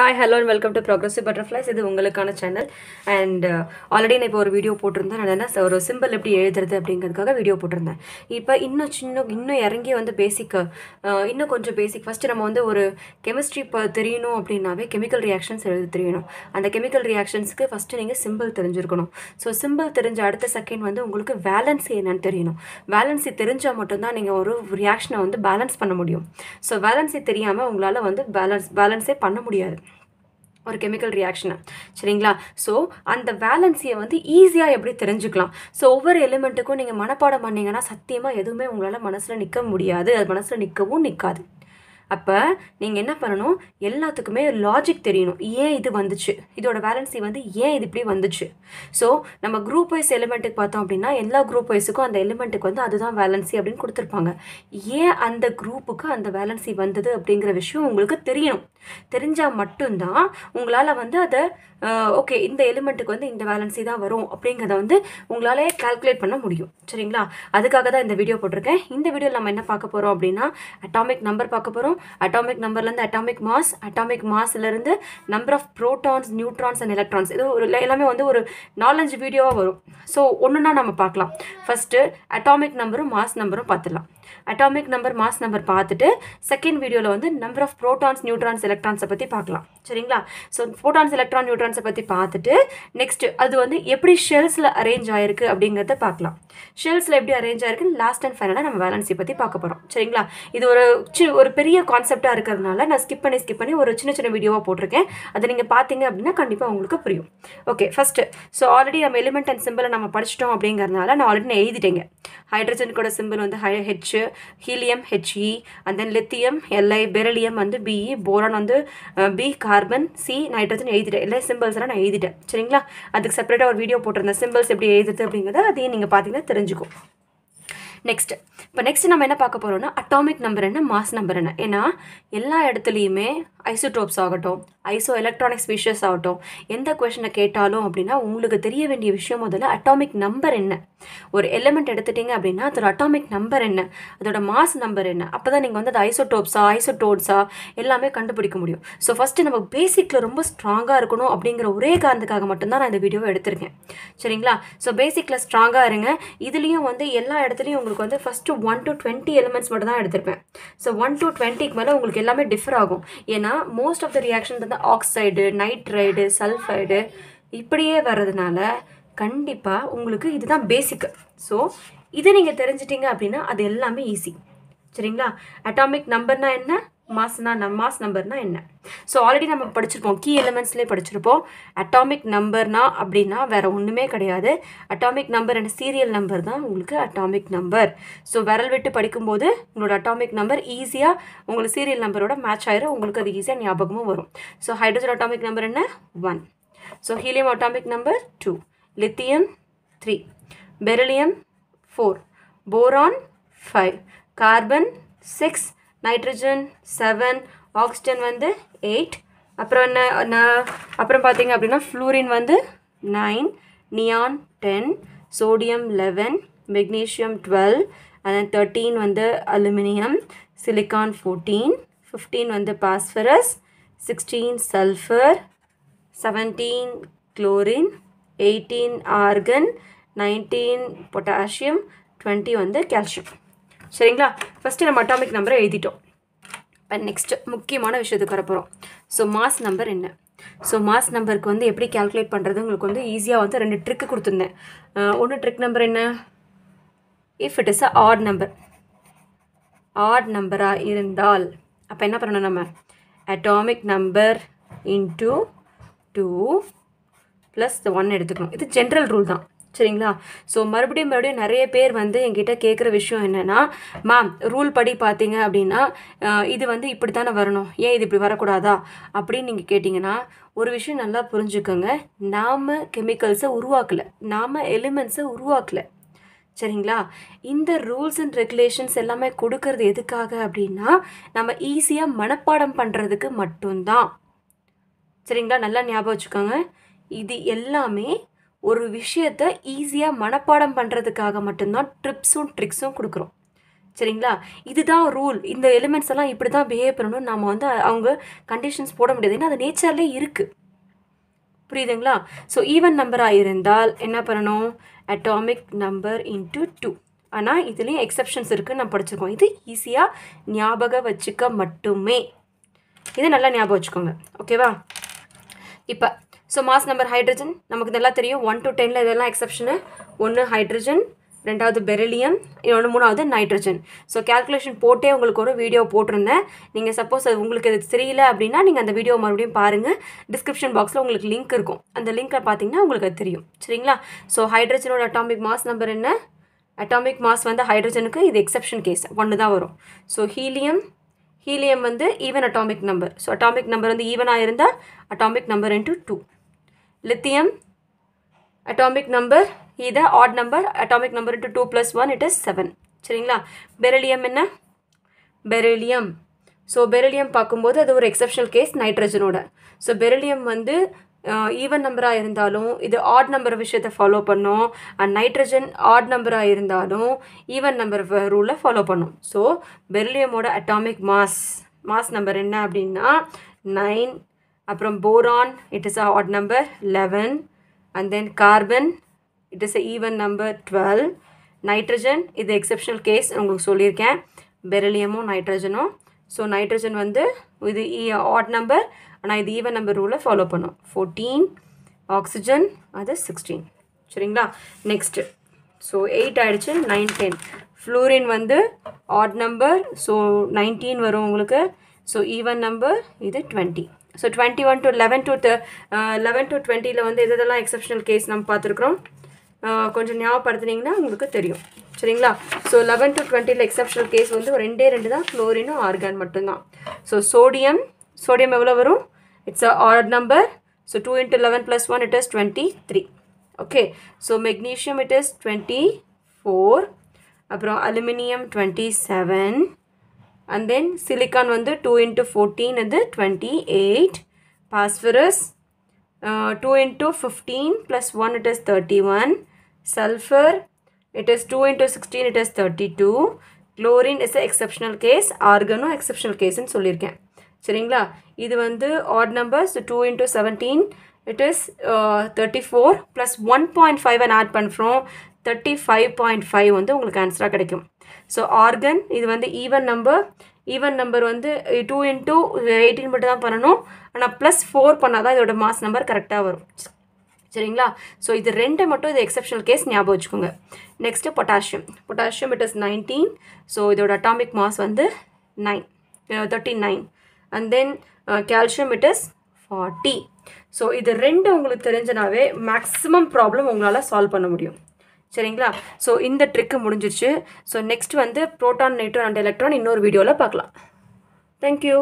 Hi hello and welcome to progressive butterflies இது உங்களுக்கான channel and already நான் இப்போ ஒரு வீடியோ போட்டிருந்தேன். நான் என்ன ஒரு சிம்பிள் எப்படி எழுதுறது அப்படிங்கிறதுக்காக வீடியோ போட்டிருந்தேன். இப்போ இன்னும் சின்ன இன்னும் இறங்கி வந்து பேசிக் uh, இன்னும் கொஞ்சம் பேசிக் ஃபஸ்ட்டு நம்ம வந்து ஒரு கெமிஸ்ட்ரி இப்போ தெரியணும் அப்படின்னாவே கெமிக்கல் ரியாக்ஷன்ஸ் எழுத தெரியணும். அந்த கெமிக்கல் ரியாக்ஷன்ஸ்க்கு ஃபஸ்ட்டு நீங்கள் சிம்பிள் தெரிஞ்சிருக்கணும். ஸோ சிம்பிள் தெரிஞ்ச அடுத்த செகண்ட் வந்து உங்களுக்கு வேலன்சி என்னன்னு தெரியணும். வேலன்சி தெரிஞ்சால் மட்டும்தான் நீங்கள் ஒரு ரியாக்ஷனை வந்து பேலன்ஸ் பண்ண முடியும். ஸோ வேலன்சி தெரியாமல் உங்களால் வந்து பேலன்ஸ் பேலன்ஸே பண்ண முடியாது. ஒரு கெமிக்கல் ரியாக்ஷனை சரிங்களா? ஸோ அந்த வேலன்ஸியை வந்து ஈஸியாக எப்படி தெரிஞ்சுக்கலாம்? ஸோ ஒவ்வொரு எலிமெண்ட்டுக்கும் நீங்கள் மனப்பாடம் பண்ணீங்கன்னா சத்தியமாக எதுவுமே உங்களால் மனசில் நிற்க முடியாது. அது மனசில் நிற்கவும் நிற்காது அப்போ நீங்கள் என்ன பண்ணணும்? எல்லாத்துக்குமே லாஜிக் தெரியணும். ஏன் இது வந்துச்சு? இதோட வேலன்சி வந்து ஏன் இது இப்படி வந்துச்சு? ஸோ நம்ம குரூப் வைஸ் எலிமெண்ட்டுக்கு பார்த்தோம் அப்படின்னா எல்லா குரூப் வைஸுக்கும் அந்த எலிமெண்ட்டுக்கு வந்து அதுதான் வேலன்சி அப்படின்னு கொடுத்துருப்பாங்க. ஏன் அந்த குரூப்புக்கு அந்த வேலன்சி வந்தது அப்படிங்கிற விஷயம் உங்களுக்கு தெரியணும். தெரிஞ்சால் மட்டும்தான் உங்களால் வந்து அதை ஓகே இந்த எலிமெண்ட்டுக்கு வந்து இந்த வேலன்சி தான் வரும் அப்படிங்கிறத வந்து உங்களாலே கால்குலேட் பண்ண முடியும். சரிங்களா? அதுக்காக தான் இந்த வீடியோ போட்டிருக்கேன். இந்த வீடியோவில் நம்ம என்ன பார்க்க போகிறோம் அப்படின்னா அட்டாமிக் நம்பர் பார்க்க போகிறோம் அட்டாமிக் நம்பர்லேருந்து atomic mass atomic மாஸ்லேருந்து number of protons neutrons and electrons இது ஒரு எல்லாமே வந்து ஒரு நாலஞ்சு வீடியோவாக வரும். ஸோ ஒன்றுனா நம்ம பார்க்கலாம். ஃபஸ்ட்டு அட்டாமிக் நம்பரும் மாஸ் நம்பரும் பார்த்துடலாம். அட்டாமிக் நம்பர் மாஸ் நம்பர் பார்த்துட்டு செகண்ட் வீடியோவில் வந்து நம்பர் ஆஃப் ப்ரோட்டான்ஸ் நியூட்ரான்ஸ் எலக்ட்ரான்ஸை பற்றி பார்க்கலாம். சரிங்களா? ஸோ ப்ரோட்டான்ஸ் எலக்ட்ரான் நியூட்ரான்ஸை பற்றி பார்த்துட்டு நெக்ஸ்ட் அது வந்து எப்படி ஷெல்ஸில் அரேஞ்ச் ஆயிருக்கு அப்படிங்கிறத பார்க்கலாம். ஷெல்ஸில் எப்படி அரேஞ்ச் ஆயிருக்கு லாஸ்ட் அண்ட் ஃபைனலாக நம்ம வேலன்சி பற்றி பார்க்க போகிறோம் சரிங்களா? இது ஒரு சி ஒரு பெரிய கான்செப்டாக இருக்கிறதுனால நான் ஸ்கிப் பண்ணி ஸ்கிப் பண்ணி ஒரு சின்ன சின்ன வீடியோவாக போட்டிருக்கேன். அதை நீங்கள் பார்த்தீங்க அப்படின்னா கண்டிப்பாக உங்களுக்கு புரியும். ஓகே ஃபஸ்ட்டு ஸோ ஆல்ரெடி நம்ம எலிமெண்ட் அண்ட் சிம்பிளை நம்ம படிச்சிட்டோம் அப்படிங்கிறதுனால நான் ஆல்ரெடி நான் எழுதிட்டேங்க. ஹைட்ரஜனுக்கோட சிம்பிள் வந்து high H helium H E and then lithium L I beryllium வந்து பிஇ போரான் வந்து பி கார்பன் சி நைட்ரஜன் எழுதிட்டேன். எல்லா சிம்பிள்ஸ்லாம் நான் எழுதிட்டேன். சரிங்களா? அதுக்கு செப்பரேட்டாக ஒரு வீடியோ போட்டிருந்தேன். சிம்பிள்ஸ் எப்படி எழுதுது அப்படிங்கிறத அதையும் நீங்கள் பார்த்தீங்கன்னா தெரிஞ்சுக்கும் நெக்ஸ்ட் இப்போ நெக்ஸ்ட் நம்ம என்ன பார்க்க போகிறோம்னா அட்டாமிக் நம்பர் என்ன மாஸ் நம்பர் என்ன? ஏன்னா எல்லா இடத்துலையுமே ஐசோட்ரோப்ஸ் ஆகட்டும் ஐசோ எலக்ட்ரானிக் ஸ்பீஷஸ் ஆகட்டும் எந்த கொஷனை கேட்டாலும் அப்படின்னா உங்களுக்கு தெரிய வேண்டிய விஷயம் முதல்ல அட்டாமிக் நம்பர் என்ன? ஒரு எலிமெண்ட் எடுத்துட்டீங்க அப்படின்னா அதோட அட்டாமிக் நம்பர் என்ன? அதோட மாஸ் நம்பர் என்ன? அப்போ தான் நீங்கள் வந்து அது ஐசோடோப்ஸா ஐசோடோட்ஸா எல்லாமே கண்டுபிடிக்க முடியும். ஸோ ஃபஸ்ட்டு நம்ம பேசிக்கில் ரொம்ப ஸ்ட்ராங்காக இருக்கணும் அப்படிங்கிற ஒரே காரணத்துக்காக மட்டும்தான் நான் இந்த வீடியோவை எடுத்திருக்கேன். சரிங்களா? ஸோ பேசிக்கில் ஸ்ட்ராங்காக இருங்க. இதுலேயும் வந்து எல்லா இடத்துலையும் உங்களுக்கு வந்து first one to twenty elements மட்டும் தான் எடுத்திருப்பேன் ஸோ ஒன் டு டுவெண்ட்டிக்கு மேலே உங்களுக்கு எல்லாமே டிஃபர் ஆகும். ஏன்னா மோஸ்ட் ஆஃப் த ரியாக்ஷன் வந்து ஆக்சைடு நைட்ரைடு சல்ஃபைடு இப்படியே வர்றதுனால கண்டிப்பாக உங்களுக்கு இதுதான் பேசிக்கு ஸோ இதை நீங்கள் தெரிஞ்சிட்டிங்க அப்படின்னா அது எல்லாமே ஈஸி சரிங்களா? அட்டாமிக் நம்பர்னால் என்ன? மாஸ்னா நம் மாஸ் நம்பர்னால் என்ன? ஸோ ஆல்ரெடி நம்ம படிச்சிருப்போம். கீ எலிமெண்ட்ஸ்லேயே படிச்சிருப்போம். அட்டாமிக் நம்பர்னா அப்படின்னா வேறு ஒன்றுமே கிடையாது. Atomic number and serial number தான் உங்களுக்கு அட்டாமிக் நம்பர் ஸோ விரல் விட்டு படிக்கும்போது உங்களோட அட்டாமிக் நம்பர் ஈஸியாக உங்களுக்கு சீரியல் நம்பரோட மேட்ச் ஆயிரும். உங்களுக்கு அது ஈஸியாக ஞாபகமும் வரும். ஸோ ஹைட்ரஜன் அட்டாமிக் நம்பர் என்ன? One so helium atomic number two lithium three beryllium four boron five carbon six nitrogen seven oxygen வந்து எயிட் அப்புறம் என்ன அப்புறம் பார்த்தீங்க அப்படின்னா ஃப்ளூரின் வந்து nine neon ten sodium eleven magnesium twelve and thirteen வந்து aluminium silicon fourteen fifteen வந்து phosphorus sixteen sulphur seventeen chlorine eighteen argon nineteen potassium twenty வந்து கால்சியம் சரிங்களா? ஃபஸ்ட்டு நம்ம அட்டாமிக் நம்பரை எழுதிட்டோம். இப்போ நெக்ஸ்ட்டு முக்கியமான விஷயத்துக்கு வரப்போகிறோம் ஸோ மாஸ் நம்பர் என்ன? ஸோ மாஸ் நம்பருக்கு வந்து எப்படி கேல்குலேட் பண்ணுறது உங்களுக்கு வந்து ஈஸியாக வந்து ரெண்டு ட்ரிக்கு கொடுத்துருந்தேன். ஒன்று ட்ரிக் நம்பர் என்ன? If it is a odd number odd நம்பராக இருந்தால் அப்போ என்ன பண்ணணும் நம்ம? Atomic number into two plus one எடுத்துக்கணும். இது ஜென்ரல் ரூல் தான். சரிங்களா? ஸோ மறுபடியும் மறுபடியும் நிறைய பேர் வந்து என்கிட்ட கேட்குற விஷயம் என்னென்னா மேம் ரூல் படி பார்த்தீங்க அப்படின்னா இது வந்து இப்படி தானே வரணும். ஏன் இது இப்படி வரக்கூடாதா? அப்படின்னு நீங்கள் கேட்டிங்கன்னா ஒரு விஷயம் நல்லா புரிஞ்சுக்கோங்க. நாம் கெமிக்கல்ஸை உருவாக்கலை. நாம் எலிமெண்ட்ஸை உருவாக்கலை. சரிங்களா? இந்த ரூல்ஸ் அண்ட் ரெகுலேஷன்ஸ் எல்லாமே கொடுக்கறது எதுக்காக அப்படின்னா நம்ம ஈஸியாக மனப்பாடம் பண்ணுறதுக்கு மட்டும்தான். சரிங்களா? நல்லா ஞாபகம் வச்சுக்கோங்க. இது எல்லாமே ஒரு விஷயத்த ஈஸியாக மனப்பாடம் பண்ணுறதுக்காக மட்டும்தான் ட்ரிப்ஸும் ட்ரிக்ஸும் கொடுக்குறோம். சரிங்களா? இதுதான் ரூல் இந்த எலிமெண்ட்ஸ் எல்லாம் இப்படி தான் பிஹேவ் பண்ணணும். நம்ம வந்து அவங்க கண்டிஷன்ஸ் போட முடியாது. ஏன்னா அது நேச்சர்லேயே இருக்குது புரியுதுங்களா? ஸோ ஈவன் நம்பராக இருந்தால் என்ன பண்ணணும்? அட்டாமிக் நம்பர் இன்ட்டு டூ ஆனால் இதுலேயும் எக்ஸப்ஷன்ஸ் இருக்குதுன்னு நம்ம படிச்சிருக்கோம். இது ஈஸியாக ஞாபகம் வச்சுக்க மட்டுமே. இது நல்லா ஞாபகம் வச்சுக்கோங்க. ஓகேவா இப்போ ஸோ மாஸ் நம்பர் ஹைட்ரஜன் நமக்கு இதெல்லாம் தெரியும். ஒன் டு டெனில் இதெல்லாம் எக்ஸப்ஷனு ஒன்று ஹைட்ரஜன் ரெண்டாவது பெரிலியம் இன்னொன்று மூணாவது நைட்ரஜன் ஸோ கேல்குலேஷன் போட்டே உங்களுக்கு ஒரு வீடியோ போட்டிருந்தேன். நீங்கள் சப்போஸ் அது உங்களுக்கு இது தெரியல அப்படின்னா நீங்கள் அந்த வீடியோ மறுபடியும் பாருங்கள் டிஸ்கிரிப்ஷன் பாக்ஸில் உங்களுக்கு லிங்க் இருக்கும். அந்த லிங்கில் பார்த்தீங்கன்னா உங்களுக்கு அது தெரியும். சரிங்களா? ஸோ ஹைட்ரஜனோட அட்டாமிக் மாஸ் நம்பர் என்ன? அட்டாமிக் மாஸ் வந்து ஹைட்ரஜனுக்கு இது எக்ஸப்ஷன் கேஸ் ஒன்று தான் வரும். ஸோ ஹீலியம் ஹீலியம் வந்து even atomic number so atomic number வந்து ஈவனாக இருந்தால் atomic number into two lithium atomic number இது odd number atomic number into two plus one it is seven சரிங்களா? பெரிலியம் என்ன? பெரிலியம் ஸோ பெரிலியம் பார்க்கும்போது அது ஒரு எக்ஸப்ஷனல் கேஸ் நைட்ரஜனோட ஸோ பெரிலியம் வந்து ஈவன் நம்பராக இருந்தாலும் இது ஆட் நம்பர் விஷயத்தை ஃபாலோ பண்ணும். அண்ட் நைட்ரஜன் ஆட் நம்பராக இருந்தாலும் ஈவன் நம்பர் ரூலை ஃபாலோ பண்ணும். ஸோ பெரிலியமோட அட்டாமிக் மாஸ் மாஸ் நம்பர் என்ன அப்படின்னா நைன் அப்புறம் boron it is a odd number eleven and then carbon it is a even number twelve nitrogen இது எக்ஸப்ஷனல் கேஸ் உங்களுக்கு சொல்லியிருக்கேன். பெரிலியமும் நைட்ரஜனும் ஸோ நைட்ரஜன் வந்து இது ஆட் நம்பர் ஆனால் இது ஈவன் நம்பர் ரூலை ஃபாலோ பண்ணும். ஃபோர்டீன் ஆக்சிஜன் அது சிக்ஸ்டீன் சரிங்களா? நெக்ஸ்ட்டு ஸோ எயிட் ஆகிடுச்சு நைன் டென் ஃப்ளூரின் வந்து ஆட் நம்பர் ஸோ நைன்டீன் வரும் உங்களுக்கு. ஸோ ஈவன் நம்பர் இது twenty so twenty one to eleven to eleven to டுவெண்ட்டியில் வந்து எது எதெல்லாம் எக்ஸப்ஷனல் கேஸ் நம்ம பார்த்துருக்குறோம்? கொஞ்சம் ஞாபகப்படுத்துனீங்கன்னா உங்களுக்கு தெரியும். சரிங்களா? ஸோ லெவன் டு டுவெண்ட்டியில் எக்ஸப்ஷனல் கேஸ் வந்து ஒரு ரெண்டே ரெண்டு தான். குளோரினும் ஆர்கான் மட்டும்தான். ஸோ சோடியம் சோடியம் எவ்வளோ வரும்? It's a odd number so two into eleven plus one it is twenty three okay so magnesium it is twenty four அப்புறம் aluminium twenty seven and then silicon வந்து two into fourteen வந்து twenty eight phosphorus two into fifteen plus one it is thirty one sulphur it is two into sixteen it is thirty two chlorine is exceptional case ஆர்கனும் exceptional கேஸ்ன்னு சொல்லியிருக்கேன். சரிங்களா? இது வந்து odd numbers two into seventeen it is thirty four plus one point five add பண்ணுறோம் thirty five point five வந்து உங்களுக்கு ஆன்சராக கிடைக்கும். ஸோ ஆர்கன் இது வந்து ஈவன் நம்பர் ஈவன் நம்பர் வந்து டூ இன்ட்டு எயிட்டீன் மட்டும் தான் பண்ணணும். ஆனால் ப்ளஸ் ஃபோர் பண்ணால் தான் இதோட மாஸ் நம்பர் கரெக்டாக வரும். சரிங்களா? ஸோ இது ரெண்டு மட்டும் இது எக்ஸப்ஷனல் கேஸ் ஞாபகம் வச்சுக்கோங்க. Next potassium potassium it is nineteen so இதோட அட்டாமிக் மாஸ் வந்து nine thirty nine and then calcium it is forty so இது ரெண்டு உங்களுக்கு தெரிஞ்சனாவே மேக்ஸிமம் ப்ராப்ளம் உங்களால் சால்வ் பண்ண முடியும். சரிங்களா? ஸோ இந்த ட்ரிக்கு முடிஞ்சிருச்சு. ஸோ நெக்ஸ்ட் வந்து ப்ரோட்டான் நைட்ரோன் அண்ட் எலக்ட்ரான் இன்னொரு வீடியோவில் பார்க்கலாம். தேங்க்யூ